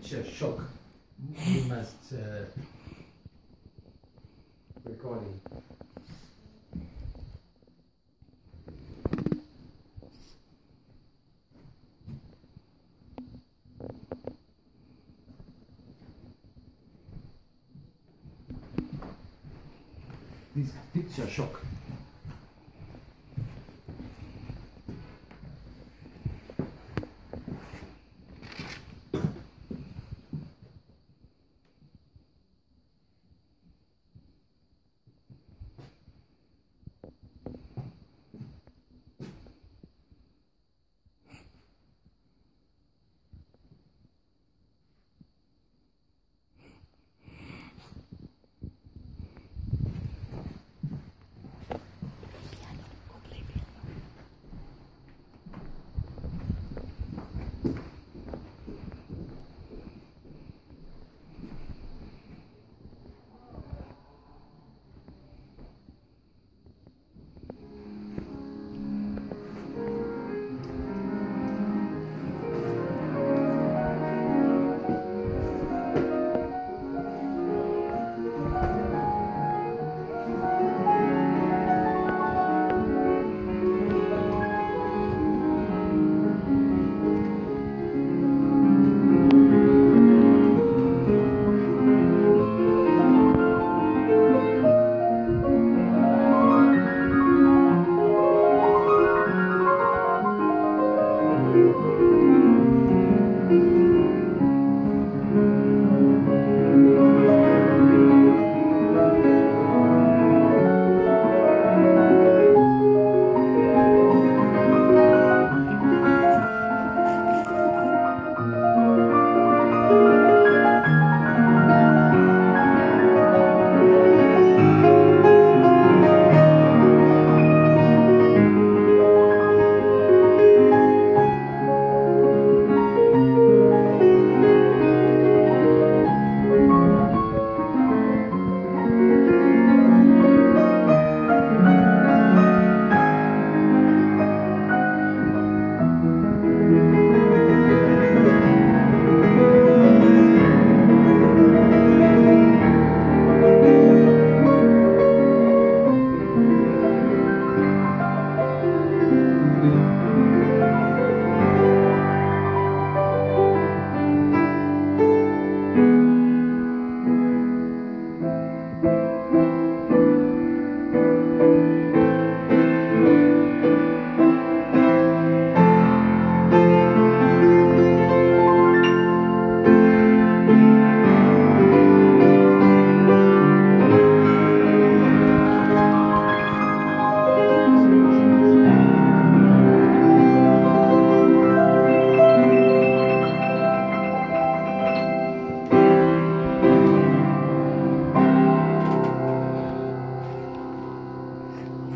picture shock. You must uh, recording. This picture shock.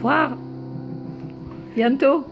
Revoir. Bientôt.